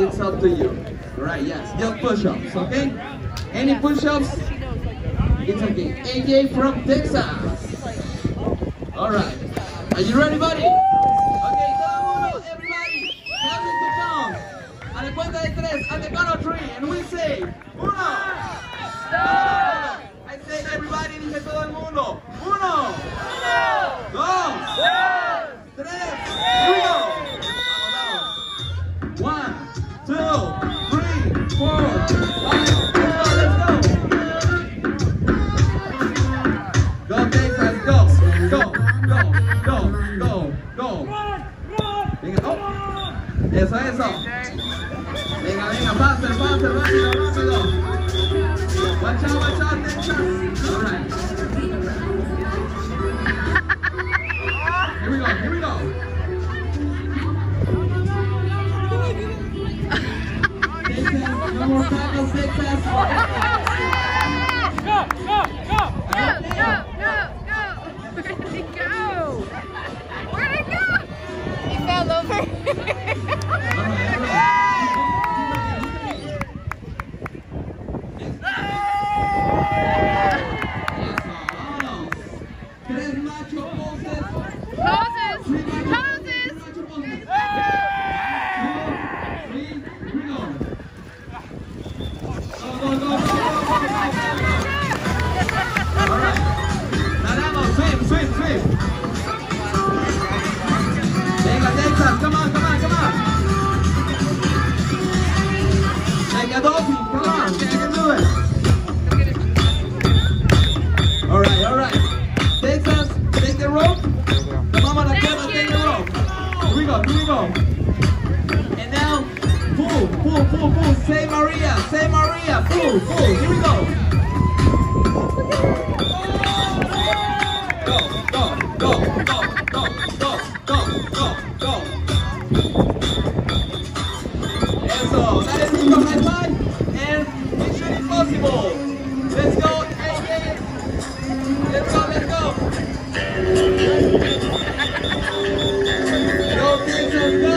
it's up to you. Right, yes, just push-ups, okay? Any push-ups? It's okay. AJ from Texas. All right. Are you ready, buddy? Okay, todo mundo, everybody, help to count. A la cuenta de tres, at the count of three, and we say, uno, dos. I say everybody, dije todo el mundo. Go, go, go. Venga, oh. Eso, eso. Venga, venga, pase, pase, rápido, rápido. Watch out, watch out, Texas. All right. Here we go, here we go. Texas, no more tacos, Texas. Eso. Tres macho poses. Poses, we. And now, pull, pull, pull, pull. Say Maria, say Maria. Pull, pull. Here we go. Thank you.